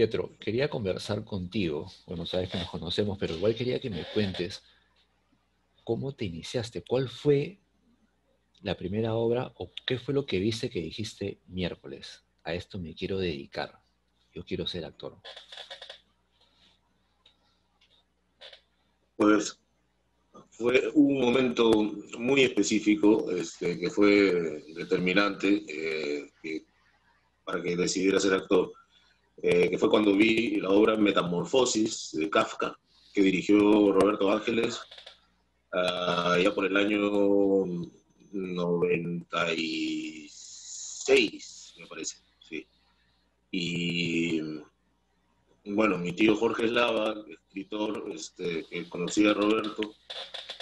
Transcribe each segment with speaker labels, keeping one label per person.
Speaker 1: Pietro, quería conversar contigo. Bueno, sabes que nos conocemos, pero igual quería que me cuentes cómo te iniciaste. ¿Cuál fue la primera obra o qué fue lo que viste que dijiste miércoles? A esto me quiero dedicar. Yo quiero ser actor.
Speaker 2: Pues fue un momento muy específico este, que fue determinante eh, para que decidiera ser actor, eh, que fue cuando vi la obra Metamorfosis de Kafka, que dirigió Roberto Ángeles, uh, ya por el año 96, me parece. Sí. Y bueno, mi tío Jorge Eslava, escritor, este, que conocía a Roberto,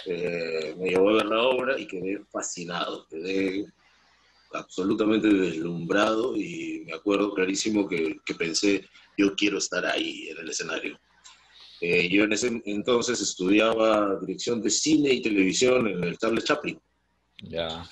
Speaker 2: eh, me llevó a ver la obra y quedé fascinado, quedé absolutamente deslumbrado y me acuerdo clarísimo que, que pensé, yo quiero estar ahí en el escenario. Eh, yo en ese entonces estudiaba dirección de cine y televisión en el Charles Chaplin.
Speaker 1: Ya.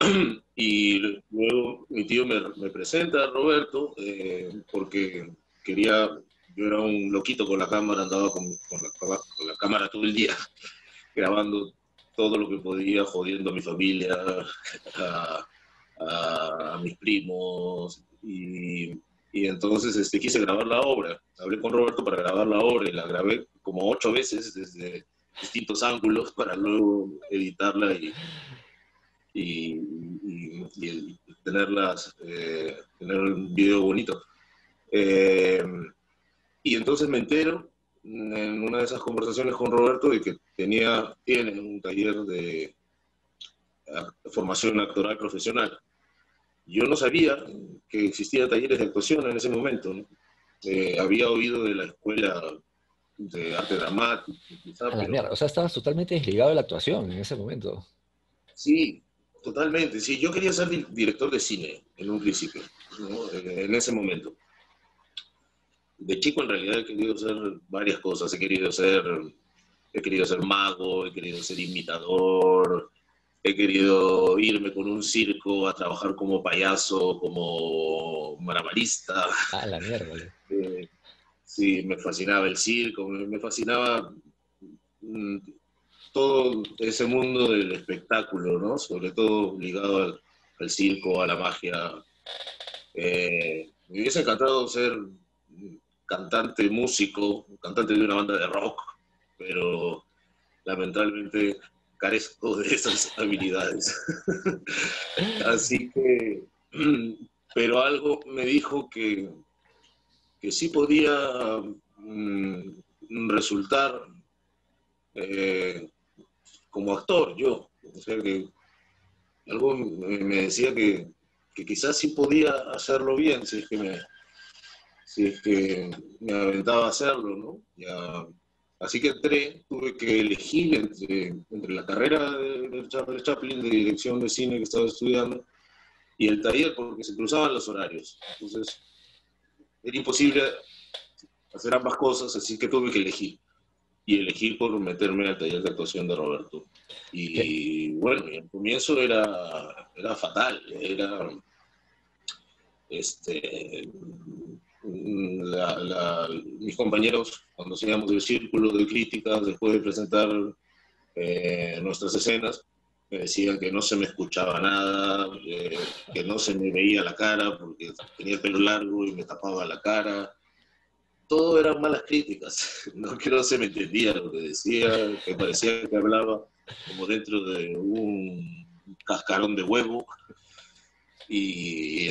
Speaker 2: Y luego mi tío me, me presenta a Roberto eh, porque quería, yo era un loquito con la cámara, andaba con, con, la, con, la, cámara todo el día, grabando todo lo que podía, jodiendo a mi familia, a, a, mis primos, y, y, entonces este, quise grabar la obra. Hablé con Roberto para grabar la obra y la grabé como ocho veces desde distintos ángulos para luego editarla y, y, y tenerlas, eh, tener un video bonito. Eh, y entonces me entero en una de esas conversaciones con Roberto de que tenía, tiene un taller de formación actoral profesional. Yo no sabía que existían talleres de actuación en ese momento. ¿no? Eh, había oído de la escuela de arte dramático.
Speaker 1: Quizá, pero... O sea, estabas totalmente desligado de la actuación en ese momento.
Speaker 2: Sí, totalmente. Sí, yo quería ser director de cine en un principio, ¿no? en ese momento de chico en realidad he querido ser varias cosas. He querido ser, he querido ser mago, he querido ser imitador, he querido irme con un circo a trabajar como payaso, como marabarista.
Speaker 1: Ah, la mierda.
Speaker 2: Eh, sí, me fascinaba el circo, me, fascinaba mm, todo ese mundo del espectáculo, ¿no? Sobre todo ligado al, al circo, a la magia. Eh, me hubiese encantado ser cantante, músico, cantante de una banda de rock, pero lamentablemente carezco de esas habilidades. Así que, pero algo me dijo que, que sí podía mm, resultar eh, como actor yo. O sea que algo me decía que, que quizás sí podía hacerlo bien si es que me, si es que me aventaba a hacerlo, ¿no? Ya, así que entré, tuve que elegir entre, entre la carrera de, Charles Chaplin de dirección de cine que estaba estudiando y el taller porque se cruzaban los horarios. Entonces, era imposible hacer ambas cosas, así que tuve que elegir. Y elegí por meterme al taller de actuación de Roberto. Y bueno, el comienzo era, era fatal, era este, la, la, mis compañeros, cuando hacíamos el círculo de críticas, después de presentar eh, nuestras escenas, me decían que no se me escuchaba nada, eh, que no se me veía la cara porque tenía el pelo largo y me tapaba la cara. Todo eran malas críticas, no que no se me entendía lo que decía, que parecía que hablaba como dentro de un cascarón de huevo. Y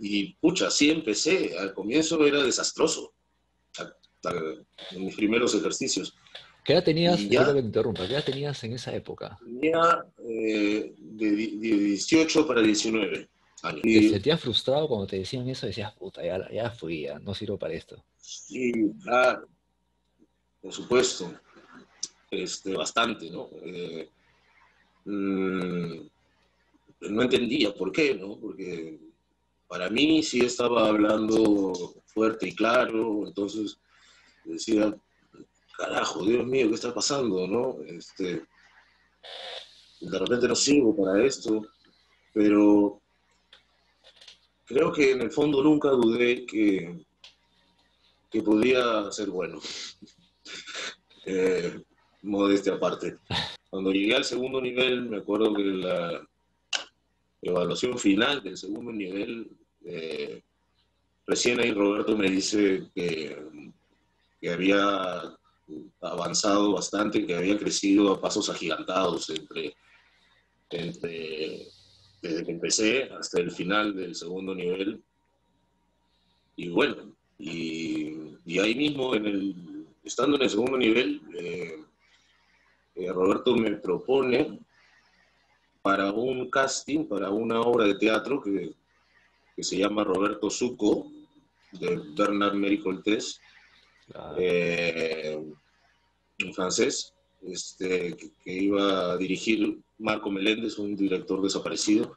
Speaker 2: y pucha, así empecé. Al comienzo era desastroso. En mis primeros ejercicios.
Speaker 1: ¿Qué edad tenías? Ya, que te interrumpa. ¿Qué edad tenías en esa época?
Speaker 2: Tenía eh, de, de, 18 para 19 años.
Speaker 1: ¿Te sentías frustrado cuando te decían eso? Decías, puta, ya, ya fui, ya no sirvo para esto.
Speaker 2: Sí, claro. Por supuesto. Este, bastante, ¿no? Eh, mmm, no entendía por qué, ¿no? Porque para mí sí estaba hablando fuerte y claro, entonces decía, carajo, Dios mío, ¿qué está pasando? ¿no? Este, de repente no sirvo para esto, pero creo que en el fondo nunca dudé que, que podía ser bueno. eh, modestia aparte. Cuando llegué al segundo nivel, me acuerdo que la evaluación final del segundo nivel, eh, recién ahí Roberto me dice que, había avanzado bastante, que había crecido a pasos agigantados entre, entre desde que empecé hasta el final del segundo nivel. Y bueno, y ahí mismo, en el, estando en el segundo nivel, eh, eh, Roberto me propone para un casting, para una obra de teatro que, que se llama Roberto Suco, de Bernard Méricoltés, eh, en francés, este, que, que, iba a dirigir Marco Meléndez, un director desaparecido,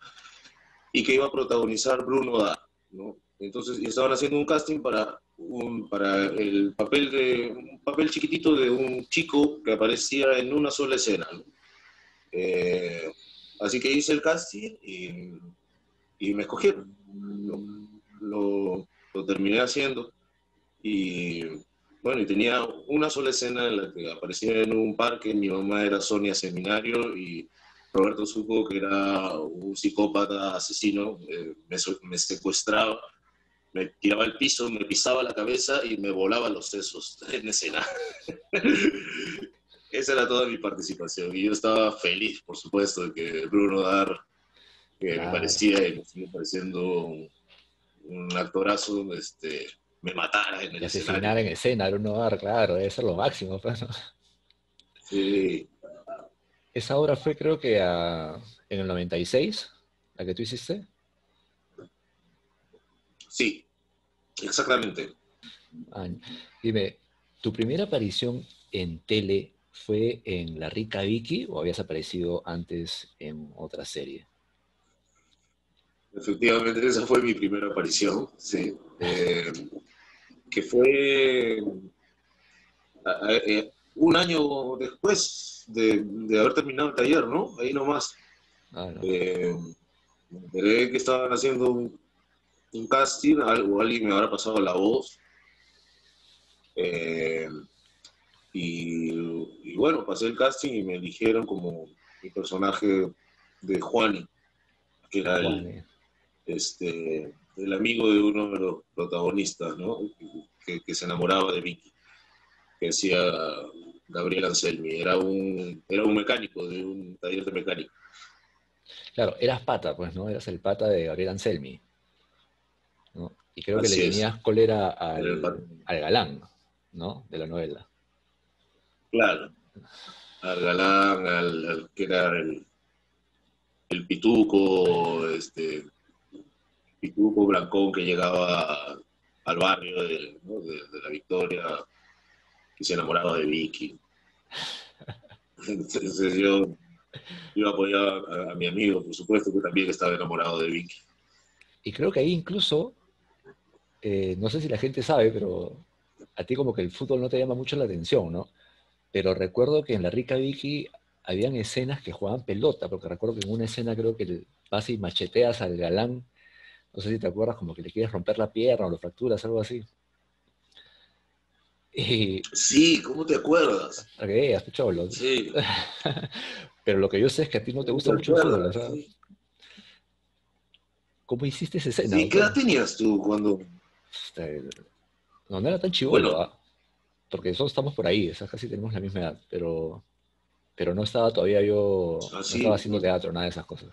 Speaker 2: y que iba a protagonizar Bruno Da. ¿no? Entonces, estaban haciendo un casting para, un, para el papel de un papel chiquitito de un chico que aparecía en una sola escena. ¿no? Eh, así que hice el casting y, y me escogieron. Lo, lo, lo, terminé haciendo y bueno, y tenía una sola escena en la que aparecía en un parque, mi mamá era Sonia Seminario y Roberto supo que era un psicópata asesino, eh, me, me, secuestraba, me tiraba al piso, me pisaba la cabeza y me volaba los sesos en escena. Esa era toda mi participación y yo estaba feliz, por supuesto, de que Bruno Dar, que claro. me parecía y me sigue pareciendo un, un actorazo, este, me matara en el
Speaker 1: asesinar en escena, Bruno Dar, claro, debe ser lo máximo. Pues, ¿no?
Speaker 2: Sí.
Speaker 1: Esa obra fue creo que a, en el 96, la que tú hiciste.
Speaker 2: Sí, exactamente.
Speaker 1: Ah, dime, ¿tu primera aparición en tele fue en La Rica Vicky o habías aparecido antes en otra serie?
Speaker 2: Efectivamente, esa fue mi primera aparición, sí. Eh, que fue eh, un año después de, de, haber terminado el taller, ¿no? Ahí nomás. Ah, no. eh, me enteré que estaban haciendo un, un casting, o alguien me habrá pasado la voz. Eh, y, y, bueno, pasé el casting y me eligieron como mi personaje de Juani, que era el, este, el amigo de uno de los protagonistas, ¿no? Que, que, se enamoraba de Vicky, que decía Gabriel Anselmi, era un, era un mecánico de un taller de mecánico.
Speaker 1: Claro, eras pata, pues, ¿no? Eras el pata de Gabriel Anselmi. ¿no? Y creo Así que le tenías cólera al, al, galán, ¿no? De la novela.
Speaker 2: Claro. Al galán, al, al que era el, el pituco, este, pituco blancón que llegaba al barrio de la Victoria y se enamoraba de Vicky. Entonces yo, yo apoyaba a, a, mi amigo, por supuesto, que también estaba enamorado de Vicky.
Speaker 1: Y creo que ahí incluso, eh, no sé si la gente sabe, pero a ti como que el fútbol no te llama mucho la atención, ¿no? Pero recuerdo que en la rica Vicky habían escenas que jugaban pelota, porque recuerdo que en una escena creo que vas y macheteas al galán, no sé si te acuerdas, como que le quieres romper la pierna o lo fracturas, algo así.
Speaker 2: Y, sí, ¿cómo te acuerdas?
Speaker 1: Ok, has cholo.
Speaker 2: Sí.
Speaker 1: Pero lo que yo sé es que a ti no te gusta mucho el fútbol, ¿sabes? Sí. ¿Cómo hiciste esa escena?
Speaker 2: Sí, ¿qué edad tenías tú cuando...?
Speaker 1: Este, no, no era tan chivolo, bueno. ¿ah? porque nosotros estamos por ahí, o sea, casi tenemos la misma edad, pero, pero no estaba todavía yo, ¿Ah, no sí? estaba haciendo teatro, nada de esas cosas.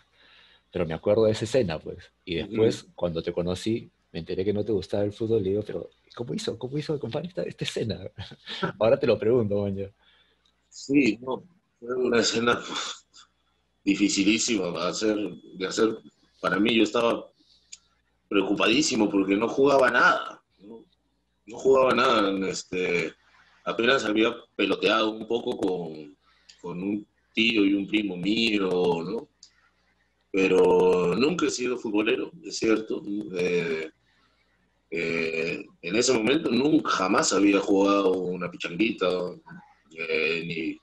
Speaker 1: Pero me acuerdo de esa escena, pues. Y después, mm. cuando te conocí, me enteré que no te gustaba el fútbol, y digo, pero ¿cómo hizo? ¿Cómo hizo, compadre, esta, esta escena? Ahora te lo pregunto, maño.
Speaker 2: Sí, no, fue una escena dificilísima de hacer, de hacer. Para mí yo estaba preocupadísimo porque no jugaba nada. No, no jugaba nada. Este, apenas había peloteado un poco con, con un tío y un primo mío, ¿no? Pero nunca he sido futbolero, es cierto. Eh, eh, en ese momento nunca jamás había jugado una pichanguita, eh, ni,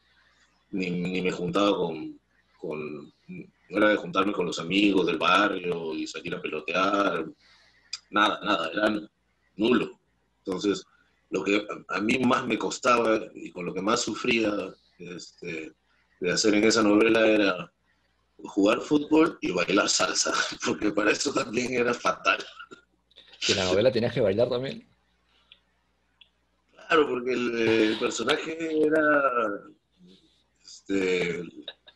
Speaker 2: ni, ni, me juntaba con, con, no era de juntarme con los amigos del barrio y salir a pelotear, nada, nada, era nulo. Entonces, lo que a mí más me costaba y con lo que más sufría este, de hacer en esa novela era jugar fútbol y bailar salsa, porque para eso también era fatal.
Speaker 1: ¿Que en la novela tenías que bailar también?
Speaker 2: Claro, porque el, personaje era. Este,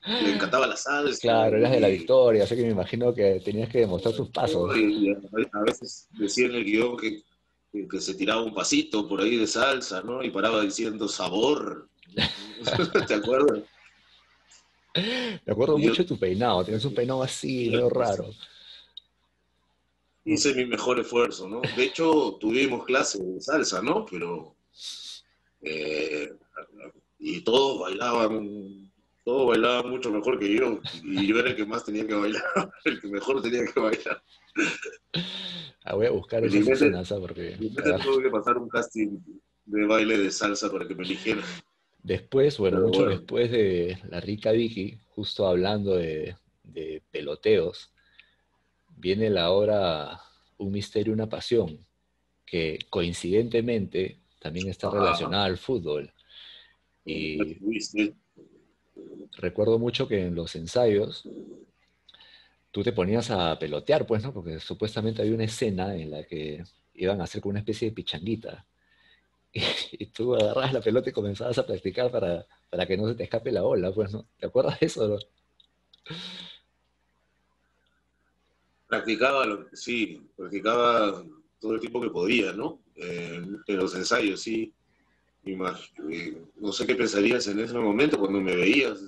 Speaker 2: le encantaba la salsa.
Speaker 1: Claro, eras de la victoria, así que me imagino que tenías que demostrar tus pasos.
Speaker 2: Y a veces decía en el guion que, que, se tiraba un pasito por ahí de salsa, ¿no? Y paraba diciendo sabor. ¿Te acuerdas?
Speaker 1: Me acuerdo mucho de tu peinado, tienes un peinado así, medio raro.
Speaker 2: Hice mi mejor esfuerzo, ¿no? De hecho, tuvimos clases de salsa, ¿no? Pero. Eh, y todos bailaban, todos bailaban mucho mejor que yo. Y yo era el que más tenía que bailar, el que mejor tenía que bailar.
Speaker 1: Ah, voy a buscar esa escena, porque.
Speaker 2: Tuve que pasar un casting de baile de salsa para que me eligieran.
Speaker 1: Después, bueno, mucho después de La Rica Vicky, justo hablando de, peloteos, viene la obra Un misterio, una pasión, que coincidentemente también está relacionada al fútbol. Y recuerdo mucho que en los ensayos tú te ponías a pelotear, pues, ¿no? Porque supuestamente había una escena en la que iban a hacer como una especie de pichanguita. y, tú agarras la pelota y comenzabas a practicar para, para que no se te escape la ola, pues, ¿no? ¿Te acuerdas de eso?
Speaker 2: Practicaba, sí, practicaba todo el tiempo que podía, ¿no? en los ensayos, sí. Eh, no sé qué pensarías en ese momento cuando me veías.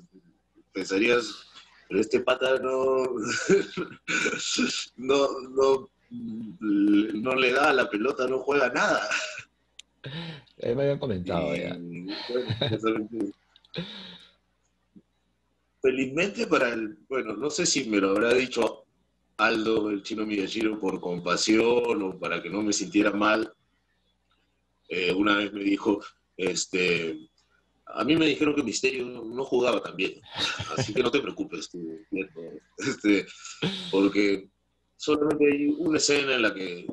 Speaker 2: Pensarías, pero este pata no, no, no, no le da a la pelota, no juega nada.
Speaker 1: Me habían comentado ya.
Speaker 2: felizmente para el, bueno, no sé si me lo habrá dicho Aldo, el chino Miyashiro, por compasión o para que no me sintiera mal. Eh, una vez me dijo, este, a mí me dijeron que Misterio no jugaba tan bien, así que no te preocupes, este, porque solamente hay una escena en la que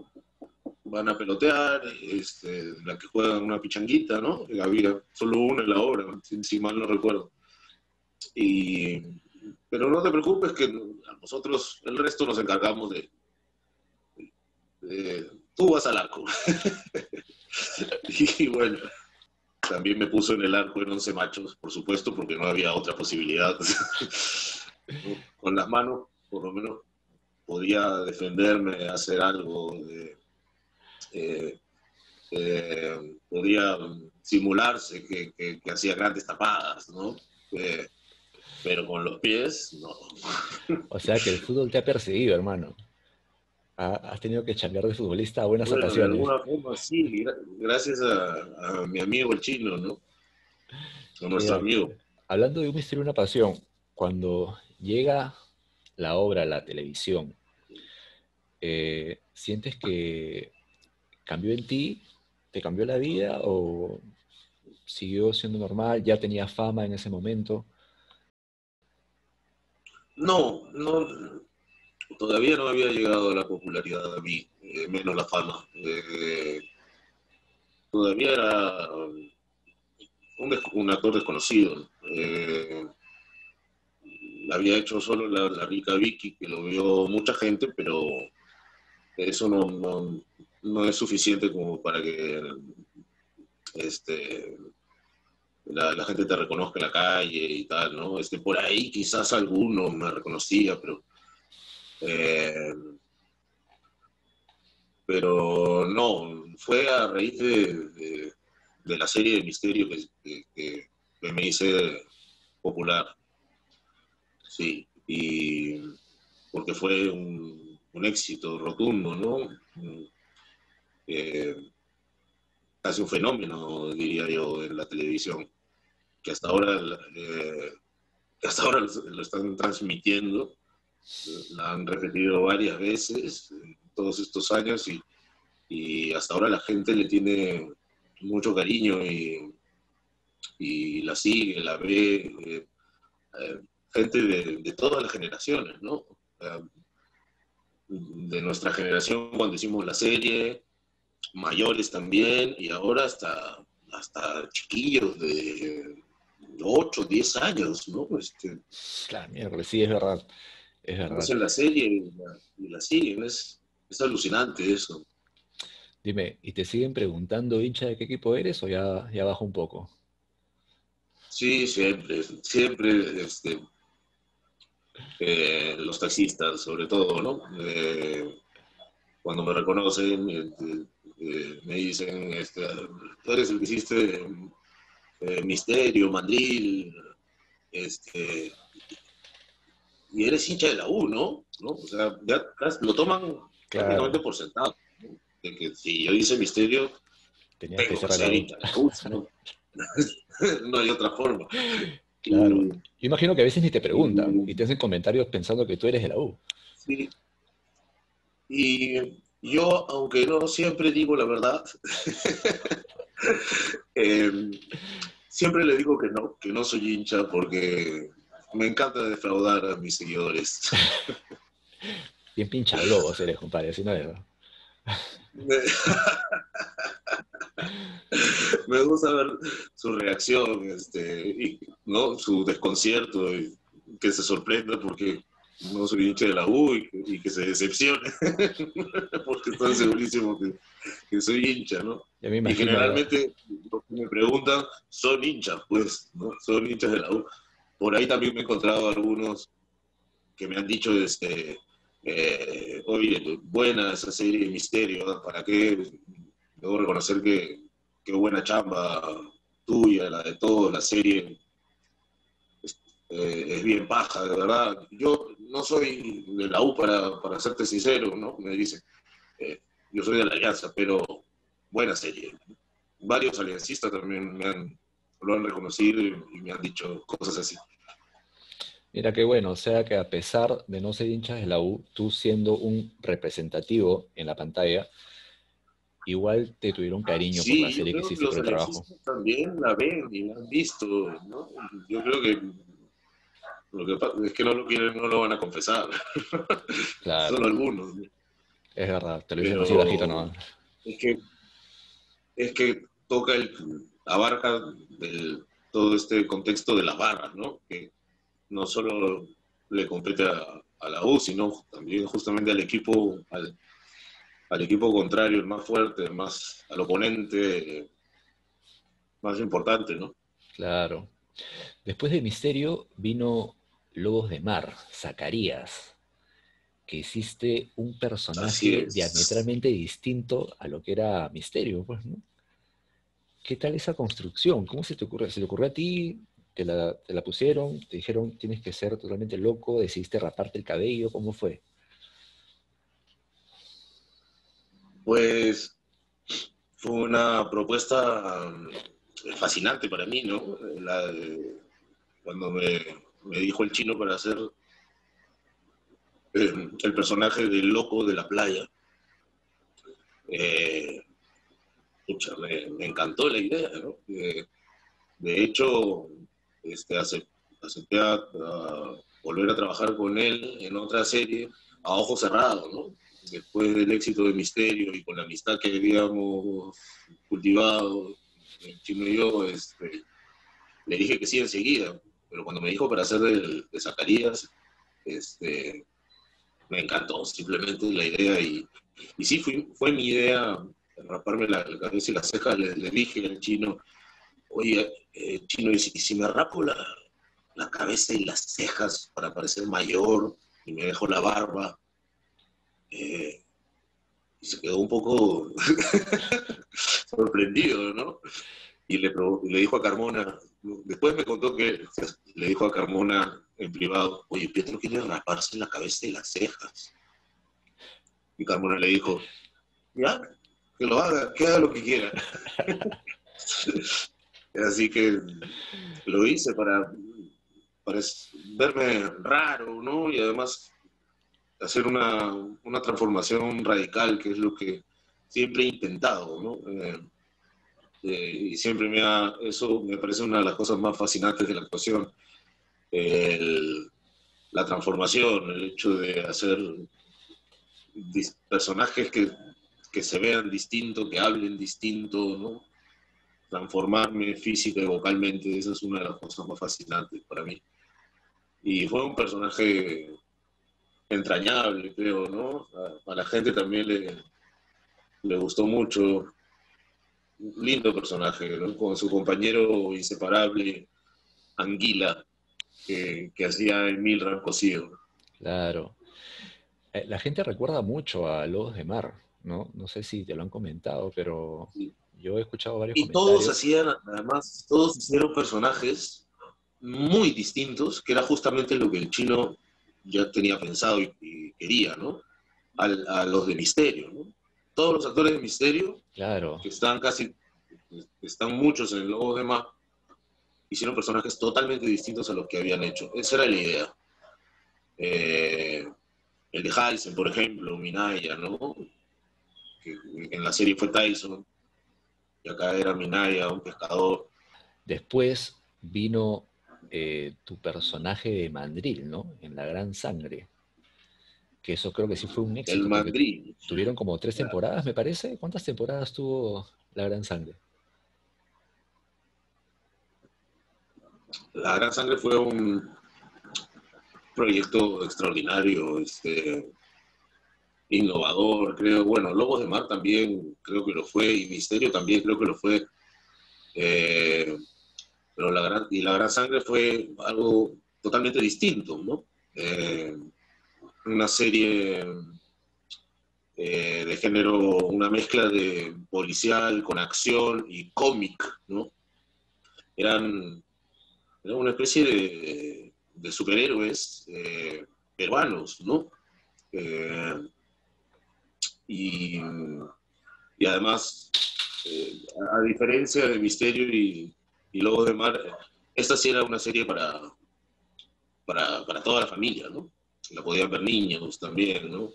Speaker 2: van a pelotear, este, la que juegan una pichanguita, ¿no? Había solo una en la obra, si, mal no recuerdo. Y, pero no te preocupes que nosotros, el resto nos encargamos de... tú vas al arco. y bueno, también me puso en el arco en 11 machos, por supuesto, porque no había otra posibilidad. Con las manos, por lo menos, podía defenderme, hacer algo de eh, eh, podía simularse que, hacía grandes tapadas, ¿no? Eh, pero con los pies, no.
Speaker 1: O sea que el fútbol te ha perseguido, hermano. Has tenido que chambear de futbolista a buenas ocasiones.
Speaker 2: De alguna forma, sí, gracias a, mi amigo el chino, ¿no? A nuestro amigo.
Speaker 1: Hablando de un misterio y una pasión, cuando llega la obra a la televisión, ¿sientes que cambió en ti? ¿Te cambió la vida o siguió siendo normal? ¿Ya tenía fama en ese momento?
Speaker 2: No, no, todavía no había llegado a la popularidad a mí, eh, menos la fama. Eh, todavía era un, actor desconocido. Eh, había hecho solo la, rica Vicky, que lo vio mucha gente, pero eso no, no es suficiente como para que este, la, gente te reconozca en la calle y tal, ¿no? Este, por ahí quizás alguno me reconocía, pero... Eh, pero no, fue a raíz de, la serie de Misterio que, me hice popular. Sí, y porque fue un, un éxito rotundo, ¿no? Casi un fenómeno, diría yo, en la televisión, que hasta ahora, eh, hasta ahora lo, están transmitiendo, la han repetido varias veces todos estos años y, y hasta ahora la gente le tiene mucho cariño y, y la sigue, la ve, eh, eh, gente de, de, todas las generaciones, ¿no? de nuestra generación cuando hicimos la serie, mayores también, y ahora hasta, hasta chiquillos de 8, 10 años, ¿no? Este,
Speaker 1: claro, mierda, sí, es verdad. Es verdad.
Speaker 2: Hacen la serie y la, y la siguen, es, es alucinante eso.
Speaker 1: Dime, ¿y te siguen preguntando, hincha, de qué equipo eres o ya, ya bajó un poco?
Speaker 2: Sí, siempre, siempre, este, eh, los taxistas, sobre todo, ¿no? Eh, cuando me reconocen, este, eh, me dicen, este, tú eres el que hiciste Misterio, Mandril, este, y eres hincha de la U, ¿no? ¿No? O sea, ya lo toman prácticamente por sentado. De que si yo hice Misterio, tengo que ser hincha de la U, ¿no? no hay otra forma.
Speaker 1: Claro. Yo imagino que a veces ni te preguntan y te hacen comentarios pensando que tú eres de la U.
Speaker 2: Sí. Y yo, aunque no siempre digo la verdad, em, siempre le digo que no, que no soy hincha porque me encanta defraudar a mis seguidores.
Speaker 1: Bien pincha globos eres, compadre, si no es.
Speaker 2: me gusta ver su reacción, este, y, ¿no? su desconcierto, y que se sorprenda porque no soy hincha de la U y, que se decepcione, porque estoy segurísimo que, soy hincha, ¿no? y generalmente los que me preguntan son hinchas, pues, ¿no? Son hinchas de la U. Por ahí también me he encontrado algunos que me han dicho, este, eh, oye, buena esa serie de Misterio, ¿para qué? Debo reconocer que qué buena chamba tuya, la de todos, la serie eh, es bien baja, de verdad. Yo no soy de la U para, para serte sincero, ¿no? Me dice, eh, yo soy de la Alianza, pero buena serie. Varios aliancistas también me han, lo han reconocido y, me han dicho cosas así.
Speaker 1: Mira qué bueno, o sea que a pesar de no ser hinchas de la U, tú siendo un representativo en la pantalla, igual te tuvieron cariño por la serie que hiciste por el trabajo.
Speaker 2: También la ven y la han visto, ¿no? Yo creo que lo que pasa es que no lo quieren, no lo van a confesar. Claro. Solo algunos.
Speaker 1: Es verdad, te lo dicen así bajito, ¿no?
Speaker 2: Es que, es que toca el, abarca todo este contexto de las barras, ¿no? Que no solo le compete a, a la U, sino también justamente al equipo, al, al equipo contrario, el más fuerte, el más, al oponente más importante, ¿no?
Speaker 1: Claro. Después de Misterio vino Lobos de Mar, Zacarías, que hiciste un personaje diametralmente distinto a lo que era Misterio, pues, ¿no? ¿Qué tal esa construcción? ¿Cómo se te ocurrió? ¿Se te ocurrió a ti? ¿Te la, ¿Te la pusieron? ¿Te dijeron tienes que ser totalmente loco? ¿Decidiste raparte el cabello? ¿Cómo fue?
Speaker 2: Pues fue una propuesta fascinante para mí, ¿no? cuando me, dijo el chino para hacer eh, el personaje del loco de la playa. Eh, me, encantó la idea, ¿no? de hecho, este, acepté volver a trabajar con él en otra serie a ojos cerrados, ¿no? después del éxito de Misterio y con la amistad que habíamos cultivado, el chino y yo, este, le dije que sí enseguida, pero cuando me dijo para hacer de, Zacarías, este, me encantó simplemente la idea y, y sí, fue, fue mi idea raparme la, cabeza y las cejas, le, dije al chino, oye, eh, chino, ¿y si, me rapo la, la cabeza y las cejas para parecer mayor y me dejo la barba? Eh, y se quedó un poco sorprendido, ¿no? Y le, le dijo a Carmona, después me contó que le dijo a Carmona en privado, oye, Pietro quiere raparse la cabeza y las cejas. Y Carmona le dijo, ya, que lo haga, que haga lo que quiera. Así que lo hice para, para verme raro, ¿no? Y además hacer una, una, transformación radical, que es lo que siempre he intentado, ¿no? Eh, eh, y siempre me ha, eso me parece una de las cosas más fascinantes de la actuación, la transformación, el hecho de hacer personajes que que se vean distinto, que hablen distinto, ¿no? Transformarme física y vocalmente, esa es una de las cosas más fascinantes para mí. Y fue un personaje entrañable, creo, ¿no? A, la gente también le, le gustó mucho. Lindo personaje, ¿no? Con su compañero inseparable, Anguila, que, que hacía Emil Rancosío.
Speaker 1: Claro. Eh, la gente recuerda mucho a Lobos de Mar, ¿no? No sé si te lo han comentado, pero yo he escuchado varios
Speaker 2: y todos hacían, además, todos hicieron personajes muy distintos, que era justamente lo que el chino ya tenía pensado y, quería, ¿no? a los de Misterio, ¿no? Todos los actores de Misterio,
Speaker 1: claro.
Speaker 2: que están casi, están muchos en el Lobo de Mar, hicieron personajes totalmente distintos a los que habían hecho. Esa era la idea. Eh, el de Heisen, por ejemplo, Minaya, ¿no? Que en la serie fue Tyson, y acá era Minaya, un pescador.
Speaker 1: Después vino eh, tu personaje de Mandril, ¿no? En La Gran Sangre. Que eso creo que sí fue un éxito.
Speaker 2: El Mandril.
Speaker 1: Tuvieron como tres temporadas, me parece. ¿Cuántas temporadas tuvo La Gran Sangre?
Speaker 2: La Gran Sangre fue un, proyecto extraordinario, este, innovador, creo. Bueno, Lobos de Mar también creo que lo fue, y Misterio también creo que lo fue. Eh, pero la gran, y la gran sangre fue algo totalmente distinto, ¿no? Eh, una serie eh, de género, una mezcla de policial con acción y cómic, ¿no? Eran, era una especie de, de superhéroes eh, peruanos, ¿no? Eh, y, además, eh, a diferencia de Misterio y, y Lobos de Mar, esta sí era una serie para, para, toda la familia, ¿no? La podían ver niños también, ¿no?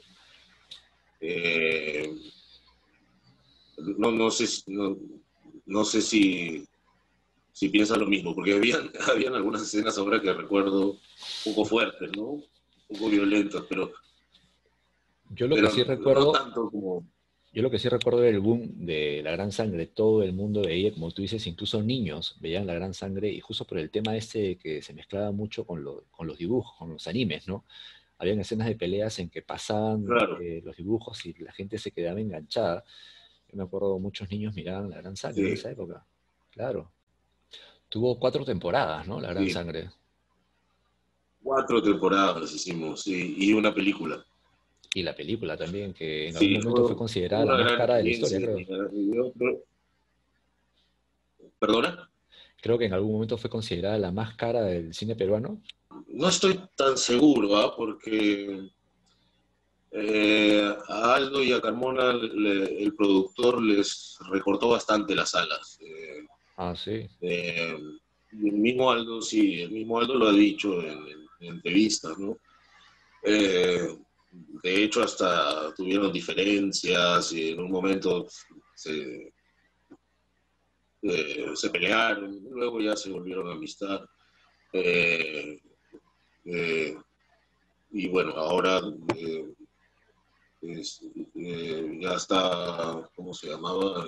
Speaker 2: no, no sé, no, no sé si si piensa lo mismo, porque habían, habían algunas escenas ahora que recuerdo un poco fuertes, ¿no? Un poco violentas, pero...
Speaker 1: Yo lo que sí recuerdo... Yo lo que sí recuerdo del boom de La Gran Sangre, todo el mundo veía, como tú dices, incluso niños veían La Gran Sangre, y justo por el tema este que se mezclaba mucho con, con los dibujos, con los animes, ¿no? Habían escenas de peleas en que pasaban eh, los dibujos y la gente se quedaba enganchada. Yo me acuerdo, muchos niños miraban La Gran Sangre en esa época. Claro. Tuvo cuatro temporadas, ¿no? La Gran Sangre.
Speaker 2: Cuatro temporadas hicimos, sí, y una película.
Speaker 1: Y la película también, que en algún momento fue, considerada la más cara de la historia, creo.
Speaker 2: ¿Perdona?
Speaker 1: Creo que en algún momento fue considerada la más cara del cine peruano.
Speaker 2: No estoy tan seguro, ¿ah? porque eh, a Aldo y a Carmona el productor les recortó bastante las alas. Eh,
Speaker 1: Ah, sí.
Speaker 2: Eh, el mismo Aldo, sí, el mismo Aldo lo ha dicho en, entrevistas, ¿no? Eh, de hecho, hasta tuvieron diferencias y en un momento se, se pelearon, luego ya se volvieron a amistad. Y bueno, ahora ya está, ¿cómo se llamaba?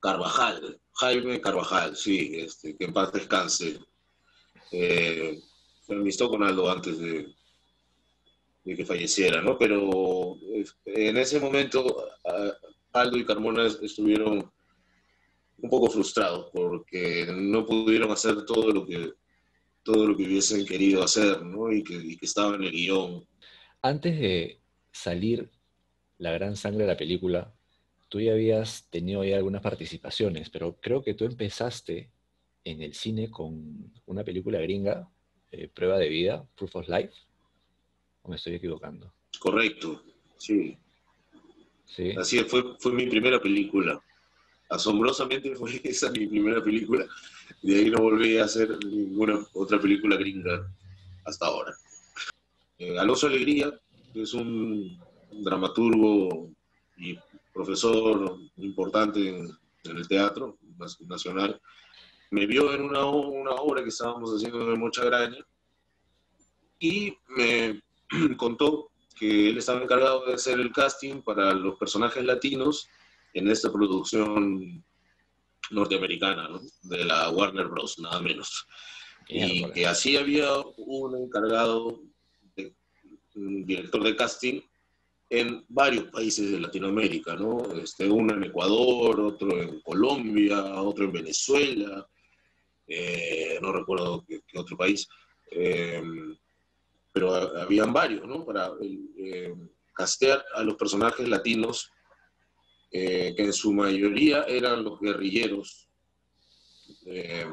Speaker 2: Carvajal, Jaime Carvajal, sí, este, que en paz descanse. Eh, me amistó con Aldo antes de, que falleciera, ¿no? Pero en ese momento Aldo y Carmona estuvieron un poco frustrados porque no pudieron hacer todo lo que todo lo que hubiesen querido hacer, ¿no? Y que, y que estaba en el guion.
Speaker 1: Antes de salir la gran sangre de la película, tú ya habías tenido ya algunas participaciones, pero creo que tú empezaste en el cine con una película gringa, eh, Prueba de Vida, Proof of Life, o me estoy equivocando.
Speaker 2: Correcto, sí. sí. Así fue, fue mi primera película. Asombrosamente fue esa mi primera película. De ahí no volví a hacer ninguna otra película gringa hasta ahora. Eh, Alonso Alegría es un dramaturgo y profesor importante en, el teatro nacional, me vio en una, una obra que estábamos haciendo en Mocha Graña y me contó que él estaba encargado de hacer el casting para los personajes latinos en esta producción norteamericana, ¿no? de la Warner Bros., nada menos. Y que así había un encargado, de, un director de casting, en varios países de Latinoamérica, ¿no? Este, uno en Ecuador, otro en Colombia, otro en Venezuela, eh, no recuerdo qué, otro país, eh, pero habían varios, ¿no? Para eh, castear a los personajes latinos, que en su mayoría eran los guerrilleros, que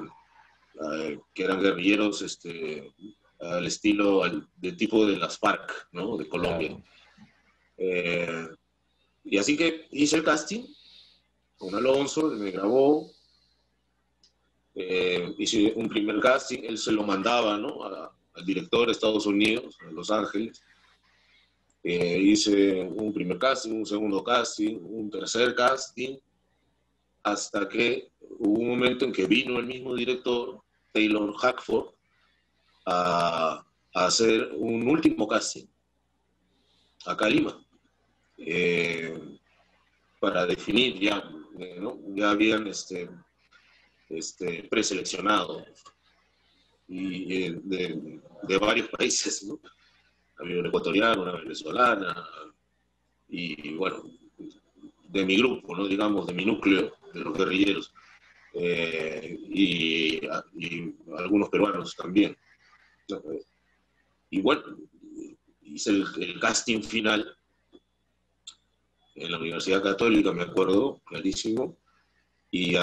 Speaker 2: eran guerrilleros este, al estilo, de tipo de las FARC, ¿no? De Colombia. Eh, y así que hice el casting con Alonso, me grabó, eh, hice un primer casting, él se lo mandaba ¿no? al director de Estados Unidos, en Los Ángeles. Eh, hice un primer casting, un segundo casting, un tercer casting, hasta que hubo un momento en que vino el mismo director, Taylor Hackford, a, a hacer un último casting en Lima. Eh, para definir, ya, ya habían este, este, preseleccionado y, eh, de, varios países, ¿no? Había una ecuatoriana, una venezolana, y bueno, de mi grupo, ¿no? digamos, de mi núcleo, de los guerrilleros, eh, y, algunos peruanos también. Y bueno, hice el casting final en la Universidad Católica, me acuerdo, clarísimo, y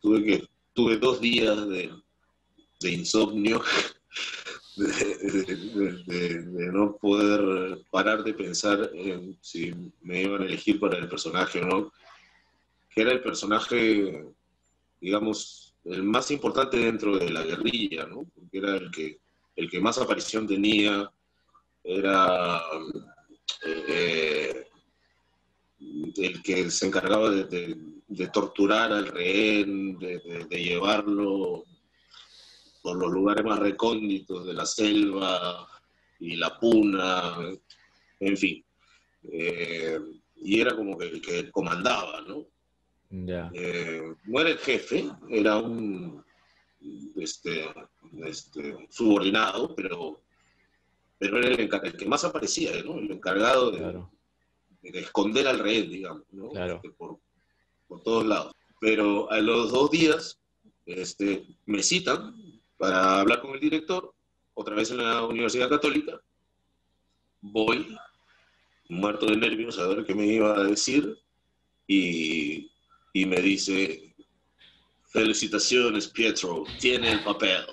Speaker 2: tuve, que, tuve dos días de, insomnio, de, no poder parar de pensar en si me iban a elegir para el personaje o no, que era el personaje, digamos, el más importante dentro de la guerrilla, ¿no? Porque era el que, el que más aparición tenía, era eh, el que se encargaba de, torturar al rehén, de, llevarlo por los lugares más recónditos de la selva y la puna, en fin. Eh, y era como que el que comandaba, ¿no? Eh, no era el jefe, era un este, este, subordinado, pero pero era el, que más aparecía, ¿no? El encargado de, esconder al rey, digamos, ¿no? Este, por, todos lados. Pero a los dos días este, me citan para hablar con el director, otra vez en la Universidad Católica. Voy, muerto de nervios, a ver qué me iba a decir, y, y me dice, felicitaciones, Pietro, tiene el papel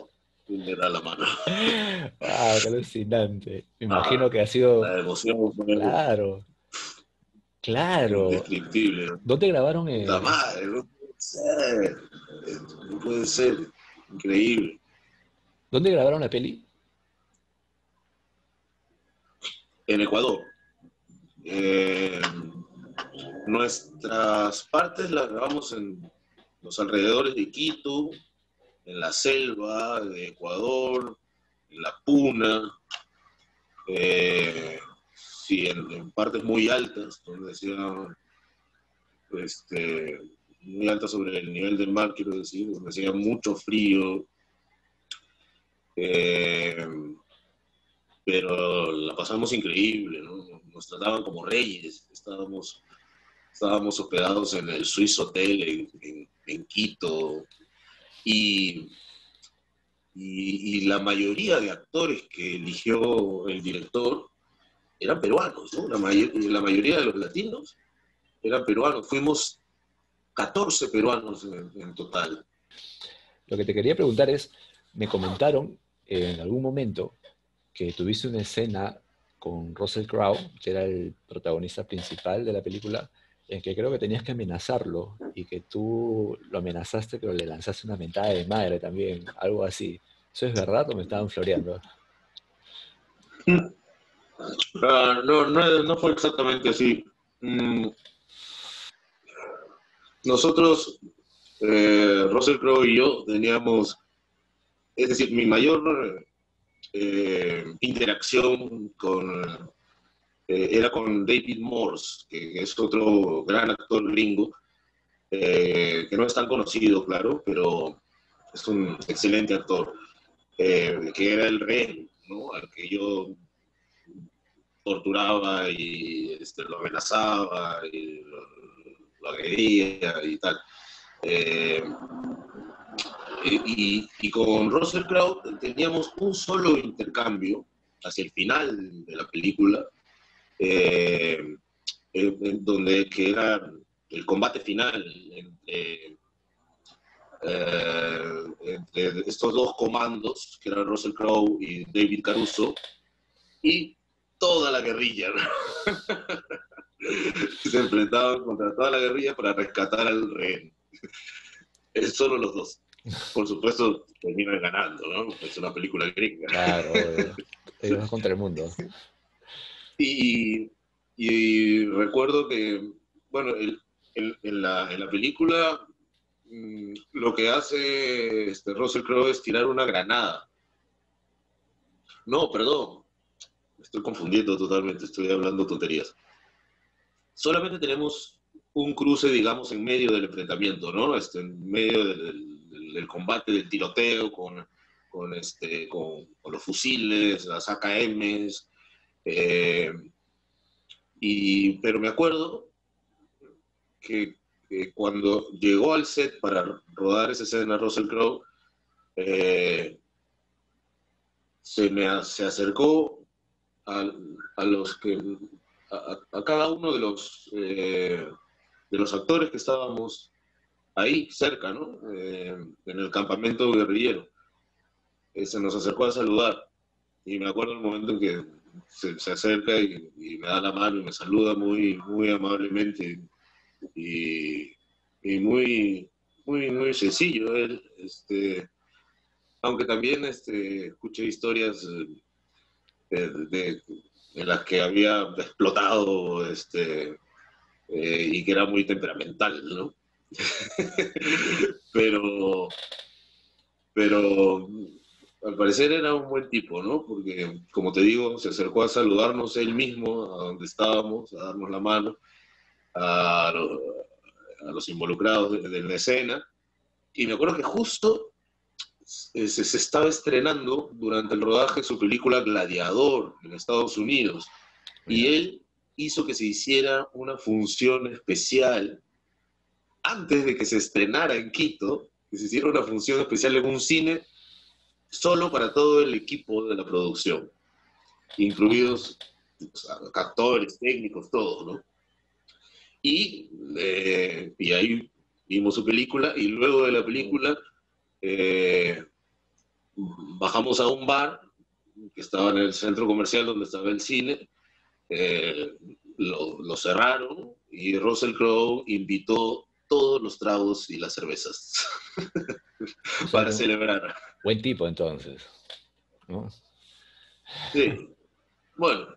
Speaker 2: me da la mano.
Speaker 1: Ah, qué alucinante. Me imagino que ha sido.
Speaker 2: La emoción
Speaker 1: Claro. Claro.
Speaker 2: Indescriptible.
Speaker 1: ¿Dónde grabaron?
Speaker 2: El... La madre, no puede ser. No puede ser. Increíble.
Speaker 1: ¿Dónde grabaron la peli?
Speaker 2: En Ecuador. Eh, nuestras partes las grabamos en los alrededores de Quito, en la selva de Ecuador, en la puna, eh, en, partes muy altas, donde decía, este, muy altas sobre el nivel del mar, quiero decir, donde hacía mucho frío. Eh, pero la pasamos increíble, ¿no? Nos trataban como reyes, estábamos, estábamos hospedados en el Swiss Hotel en Quito, y, y, la mayoría de actores que eligió el director eran peruanos, ¿no? La, la mayoría de los latinos eran peruanos. Fuimos 14 peruanos en, total.
Speaker 1: Lo que te quería preguntar es, me comentaron en algún momento que tuviste una escena con Russell Crowe, que era el protagonista principal de la película, en que creo que tenías que amenazarlo y que tú lo amenazaste, pero le lanzaste una mentada de madre también, algo así. ¿Eso es verdad o me estaban floreando?
Speaker 2: Ah, no, no, fue exactamente así. Mm. Nosotros, eh, Russell Crowe y yo, teníamos, es decir, mi mayor eh, interacción con, eh, era con David Morse, que es otro gran actor gringo, que no es tan conocido, claro, pero es un excelente actor, que era el rey, ¿no? al que yo torturaba y este, lo amenazaba y lo, agredía y tal. Y, con Russell Crowe teníamos un solo intercambio hacia el final de la película, eh, donde que era el combate final entre, eh, entre, estos dos comandos, que eran Russell Crowe y David Caruso, y toda la guerrilla. Se enfrentaban contra toda la guerrilla para rescatar al rey. Solo los dos por supuesto, terminan ganando, ¿no? Es una película gringa.
Speaker 1: Claro, ellos contra el mundo.
Speaker 2: Y, y recuerdo que, bueno, en, la, en, la, película mm, lo que hace este Russell Crowe es tirar una granada. No, perdón, estoy confundiendo totalmente, estoy hablando tonterías. Solamente tenemos un cruce, digamos, en medio del enfrentamiento, ¿no? Este, en medio del, el combate del tiroteo con, con, este, con, los fusiles, las AKMs. Eh, y, pero me acuerdo que, cuando llegó al set para rodar esa escena Russell Crowe, eh, se me se acercó a, a los que a, cada uno de los eh, de los actores que estábamos ahí cerca, ¿no? Eh, en el campamento guerrillero. Eh, se nos acercó a saludar y me acuerdo el momento en que se, acerca y, me da la mano y me saluda muy, muy amablemente y, muy, muy, muy sencillo él. Este, aunque también este, escuché historias eh, de, las que había explotado este, y que era muy temperamental, ¿no? pero, pero al parecer era un buen tipo, ¿no? Porque, como te digo, se acercó a saludarnos él mismo, a donde estábamos, a darnos la mano, a, los involucrados de, la escena. Y me acuerdo que justo se, se, estaba estrenando durante el rodaje su película Gladiador en Estados Unidos. Y él hizo que se hiciera una función especial antes de que se estrenara en Quito, se hiciera una función especial en un cine solo para todo el equipo de la producción, incluidos actores, técnicos, todos, ¿no? Y, eh, ahí vimos su película y luego de la película eh, bajamos a un bar que estaba en el centro comercial donde estaba el cine, eh, lo, lo, cerraron y Russell Crowe invitó todos los tragos y las cervezas para celebrar.
Speaker 1: Buen tipo entonces, ¿no?
Speaker 2: Sí. Bueno,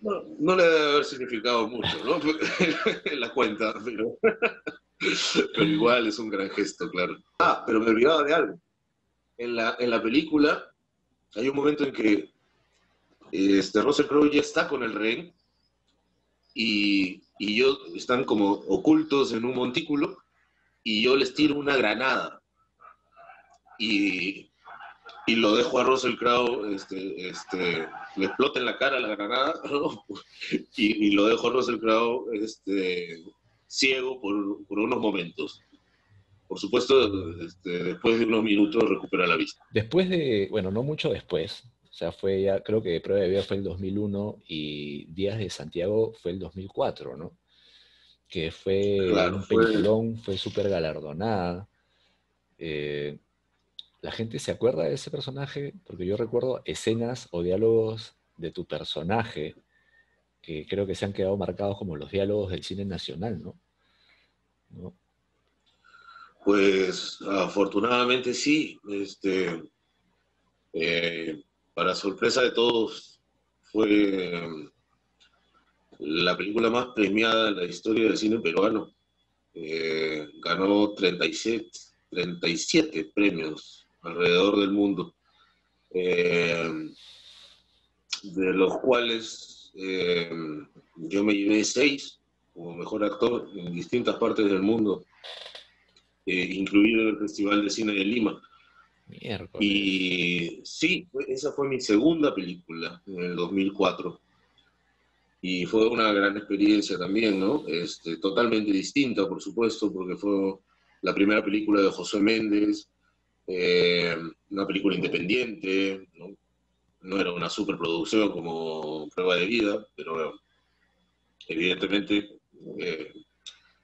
Speaker 2: no, le debe haber significado mucho, ¿no? en la cuenta, pero, pero igual es un gran gesto, claro. Ah, pero me olvidaba de algo. En la, en la película hay un momento en que este, Russell Crowe ya está con el rey y y yo están como ocultos en un montículo y yo les tiro una granada y, y lo dejo a Russell Crowe, este, este, le explota en la cara la granada y, y, lo dejo a Russell Crowe este, ciego por, por unos momentos. Por supuesto, este, después de unos minutos recupera la vista.
Speaker 1: Después de, bueno, no mucho después, sea, fue ya, creo que Prueba de Vida fue el 2001 y Días de Santiago fue el 2004, ¿no? Que fue un peliculón, fue súper galardonada. Eh, la gente se acuerda de ese personaje, porque yo recuerdo escenas o diálogos de tu personaje que creo que se han quedado marcados como los diálogos del cine nacional, ¿no?
Speaker 2: Pues afortunadamente sí. Este, eh, para sorpresa de todos, fue mm, la película más premiada en la historia del cine peruano. Eh, ganó 37, 37 premios alrededor del mundo. eh, de los cuales eh, yo me llevé seis como mejor actor en distintas partes del mundo, incluido el Festival de Cine de Lima. Y sí, esa fue mi segunda película en el 2004 y fue una gran experiencia también, ¿no? Este, totalmente distinta, por supuesto, porque fue la primera película de José Méndez, eh, una película independiente, ¿no? no era una superproducción como Prueba de Vida, pero evidentemente eh,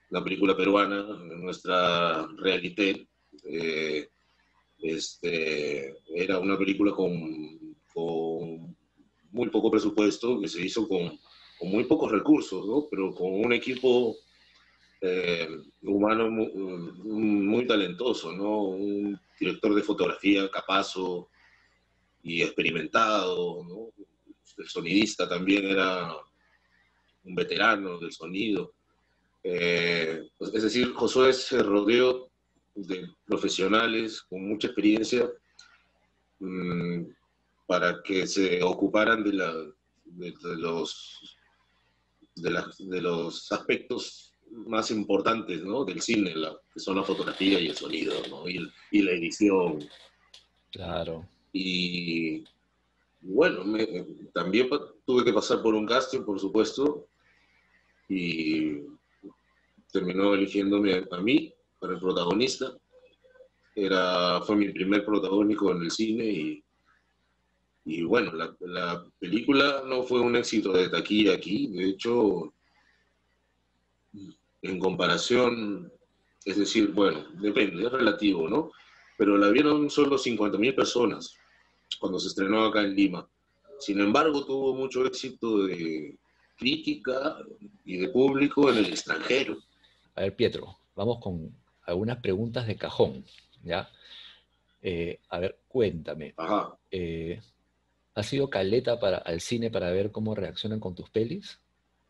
Speaker 2: la película peruana, nuestra realidad, eh, este, era una película con, muy poco presupuesto que se hizo con con muy pocos recursos, ¿no? pero con un equipo eh, humano muy, talentoso, ¿no? un director de fotografía capazo y experimentado, el sonidista también era un veterano del sonido. Eh, es decir, Josué se rodeó de profesionales con mucha experiencia mm, para que se ocuparan de, la, de los de, los aspectos más importantes ¿no? del cine, que son la fotografía y el sonido, ¿no? y, y, la edición.
Speaker 1: Claro.
Speaker 2: Y bueno, también tuve que pasar por un casting, por supuesto, y terminó eligiéndome a mí para el protagonista. Era, fue mi primer protagónico en el cine y y bueno, la, película no fue un éxito de taquilla aquí, de hecho, en comparación, es decir, bueno, depende, es relativo, ¿no? Pero la vieron solo 50.000 personas cuando se estrenó acá en Lima. Sin embargo, tuvo mucho éxito de crítica y de público en el extranjero.
Speaker 1: A ver, Pietro, vamos con algunas preguntas de cajón, ¿ya? Eh, a ver, cuéntame.
Speaker 2: Ajá.
Speaker 1: Eh, ¿Has ido caleta para, al cine para ver cómo reaccionan con tus pelis?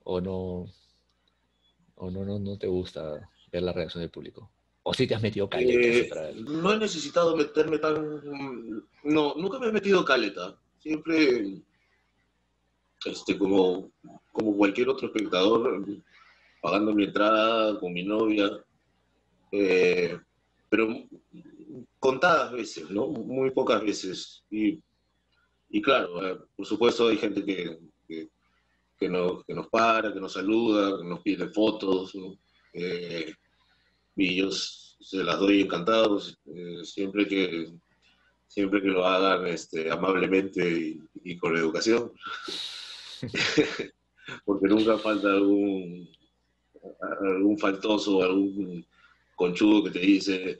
Speaker 1: ¿O no, o no, no, no te gusta ver la reacción del público? ¿O sí te has metido caleta?
Speaker 2: Eh, no he necesitado meterme tan... No, nunca me he metido caleta. Siempre, este, como, como cualquier otro espectador, pagando mi entrada con mi novia. Eh, pero contadas veces, ¿no? Muy pocas veces. Y y claro, eh, por supuesto hay gente que, que, nos, para, que nos saluda, que nos pide fotos, eh, y yo se las doy encantados, siempre, que, siempre que lo hagan este, amablemente y, con educación, porque nunca falta algún, algún faltoso, algún conchudo que te dice,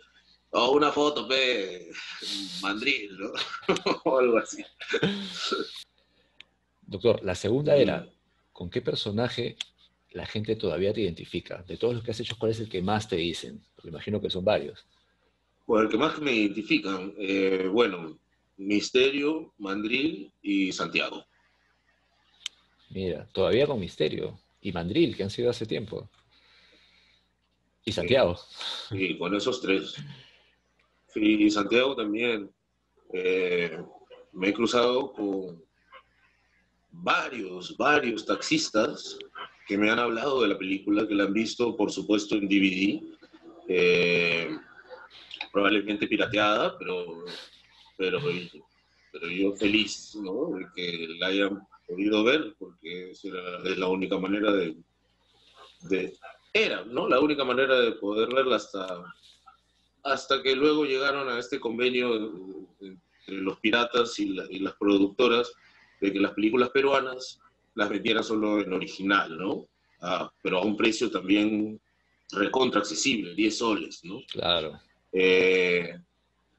Speaker 2: o una foto, pe, mandril, ¿no? o algo así.
Speaker 1: Doctor, la segunda era, ¿con qué personaje la gente todavía te identifica? De todos los que has hecho, ¿cuál es el que más te dicen? Porque imagino que son varios.
Speaker 2: Pues el que más me identifican, eh, bueno, Misterio, Mandril y Santiago.
Speaker 1: Mira, todavía con Misterio y Mandril, que han sido hace tiempo. Y Santiago.
Speaker 2: Sí, con esos tres. Y Santiago también. Eh, me he cruzado con varios, varios taxistas que me han hablado de la película, que la han visto, por supuesto, en DVD, eh, probablemente pirateada, pero, pero, pero yo feliz ¿no? de que la hayan podido ver, porque es la única manera de, de, era, ¿no? La única manera de poder verla hasta hasta que luego llegaron a este convenio entre los piratas y, las productoras de que las películas peruanas las vendieran solo en original, ¿no? Ah, pero a un precio también recontra accesible, 10 soles, ¿no?
Speaker 1: Claro.
Speaker 2: Eh,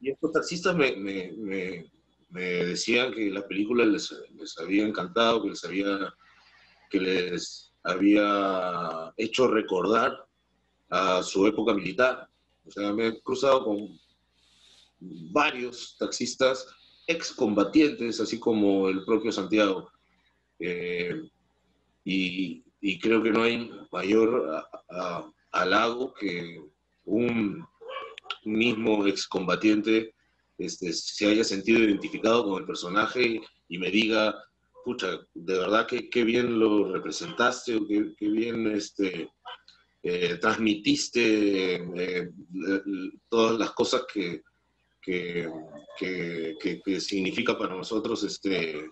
Speaker 2: y estos taxistas me, me, me, decían que la película les, les, había encantado, que les había, que les había hecho recordar a su época militar, o sea, me he cruzado con varios taxistas excombatientes, así como el propio Santiago. Eh, y, creo que no hay mayor halago que un mismo excombatiente este, se haya sentido identificado con el personaje y me diga, pucha, de verdad que qué bien lo representaste o qué, bien este, eh, transmitiste eh, todas las cosas que, que, que, significa para nosotros este,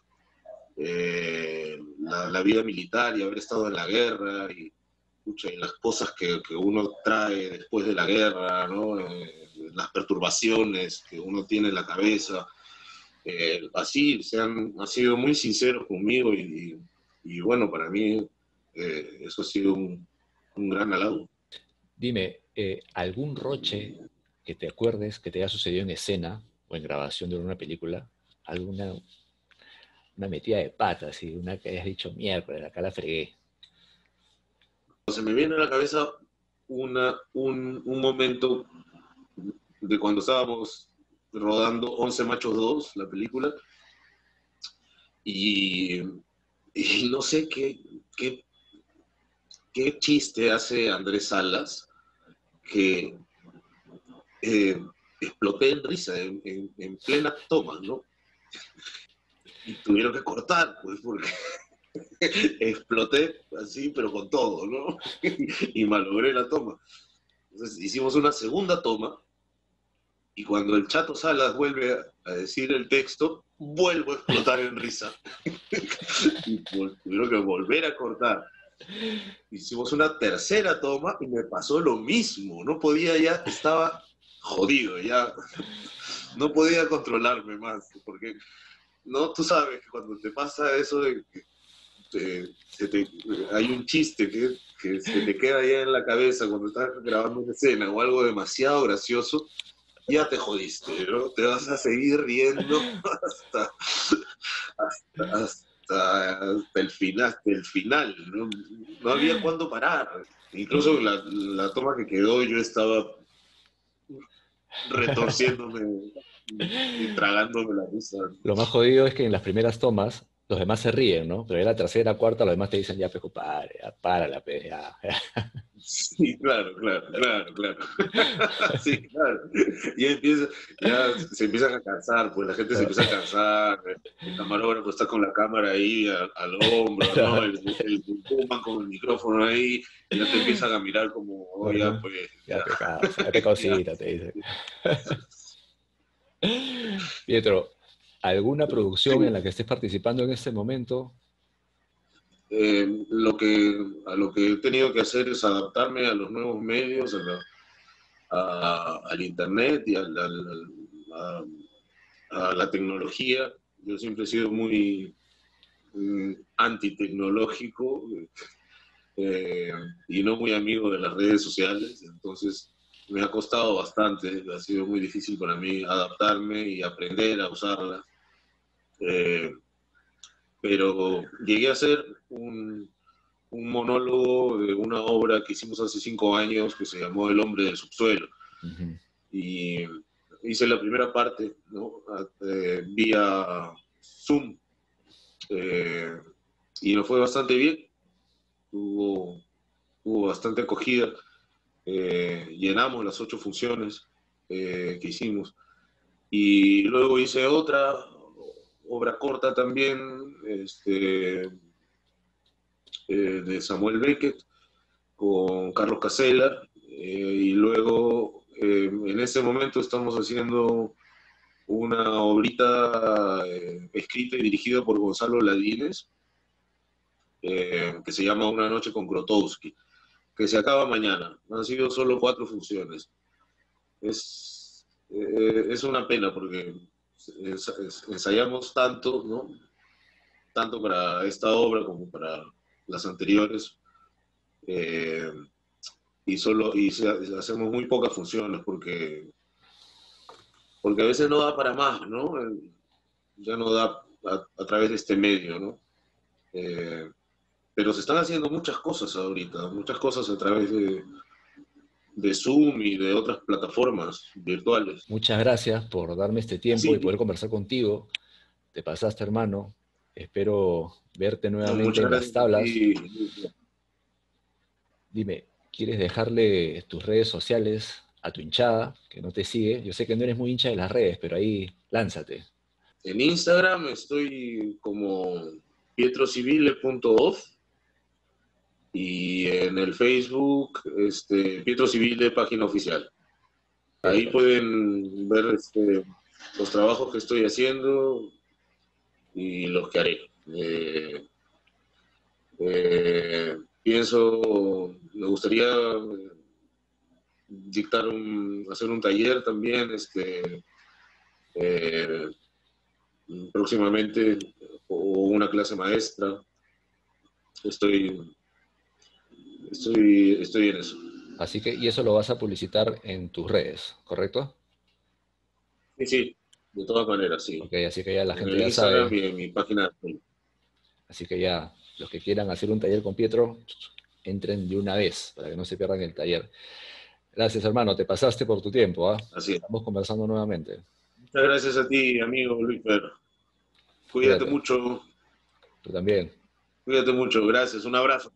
Speaker 2: eh, la, vida militar y haber estado en la guerra y, y las cosas que, uno trae después de la guerra, ¿no? las perturbaciones que uno tiene en la cabeza. Eh, así se han, sido muy sinceros conmigo y, bueno, para mí eh, eso ha sido un, gran halago.
Speaker 1: Dime, eh, ¿algún roche que te acuerdes que te haya sucedido en escena o en grabación de una película? ¿Alguna una metida de patas y una que hayas dicho, mierda, acá la fregué?
Speaker 2: Se me viene a la cabeza una, un, un momento de cuando estábamos rodando 11 Machos 2, la película, y, no sé qué, qué, qué, chiste hace Andrés Salas, que eh, exploté en risa en, en, plena toma, ¿no? Y tuvieron que cortar, pues, porque exploté así, pero con todo, ¿no? y malogré la toma. Entonces hicimos una segunda toma y cuando el Chato Salas vuelve a decir el texto, vuelvo a explotar en risa. y tuvieron que volver a cortar. Hicimos una tercera toma y me pasó lo mismo. No podía ya, estaba jodido, ya no podía controlarme más. Porque no, tú sabes que cuando te pasa eso de que hay un chiste que, que se te queda ya en la cabeza cuando estás grabando una escena o algo demasiado gracioso, ya te jodiste, ¿no? Te vas a seguir riendo hasta, hasta, el final, hasta el final, ¿no? No había cuándo parar. Incluso la, la toma que quedó, yo estaba retorciéndome y tragándome la risa.
Speaker 1: Lo más jodido es que en las primeras tomas los demás se ríen, ¿no? Pero en la tercera, cuarta, los demás te dicen, ya, pejo, para, para la pe, ya.
Speaker 2: Sí, claro, claro, claro, claro. Sí, claro. Y empieza, ya se empiezan a cansar, pues la gente se empieza a cansar, el camarógrafo está con la cámara ahí al, hombro, ¿no? El, el, con el micrófono ahí, y ya te empiezan a mirar como, oye, pues...
Speaker 1: Ya, ya te cosita, te dice. Pietro, ¿Alguna producción en la que estés participando en este momento?
Speaker 2: Eh, lo que, a lo que he tenido que hacer es adaptarme a los nuevos medios, al Internet y a la, tecnología. Yo siempre he sido muy mm, antitecnológico eh, y no muy amigo de las redes sociales, entonces me ha costado bastante, ha sido muy difícil para mí adaptarme y aprender a usarlas. Eh, pero llegué a hacer un, un, monólogo de una obra que hicimos hace cinco años que se llamó El hombre del subsuelo. Y hice la primera parte ¿no? Eh, vía Zoom. Eh, y nos fue bastante bien. Hubo, hubo bastante acogida. llenamos las ocho funciones que hicimos. Y luego hice otra, obra corta también este, eh, de Samuel Beckett con Carlos Casella eh, y luego eh, en ese momento estamos haciendo una obrita escrita y dirigida por Gonzalo Ladines que se llama Una noche con Grotowski que se acaba mañana. Han sido solo cuatro funciones. Es, es una pena porque ensayamos tanto, ¿no? Tanto para esta obra como para las anteriores. Eh, y solo hacemos muy pocas funciones porque porque a veces no da para más, ¿no? Ya no da a, través de este medio, ¿no? Eh, pero se están haciendo muchas cosas ahorita, muchas cosas a través de, de Zoom y de otras plataformas virtuales.
Speaker 1: Muchas gracias por darme este tiempo y poder conversar contigo. Te pasaste, hermano. Espero verte nuevamente en las tablas. Dime, ¿quieres dejarle tus redes sociales a tu hinchada que no te sigue. Yo sé que no eres muy hincha de las redes, pero ahí lánzate.
Speaker 2: En Instagram estoy como pietrocivile.off y en el Facebook este, Pietro Civile, página oficial. Ahí pueden ver este, los trabajos que estoy haciendo y los que haré. Eh, eh, pienso, me gustaría dictar un, hacer un taller también, este, eh, próximamente, o una clase maestra. Estoy, estoy, estoy en eso.
Speaker 1: Así que, y eso lo vas a publicitar en tus redes, ¿correcto?
Speaker 2: Sí, sí, de todas maneras, sí.
Speaker 1: Ok, así que ya la gente ya sabe.
Speaker 2: Y en mi página.
Speaker 1: Así que ya, los que quieran hacer un taller con Pietro, entren de una vez para que no se pierdan el taller. Gracias, hermano. Te pasaste por tu tiempo. ¿ah?
Speaker 2: Así
Speaker 1: Estamos conversando nuevamente.
Speaker 2: Muchas gracias a ti, amigo Luis Fer. Cuídate mucho.
Speaker 1: Tú también.
Speaker 2: Cuídate mucho. Gracias. Un abrazo.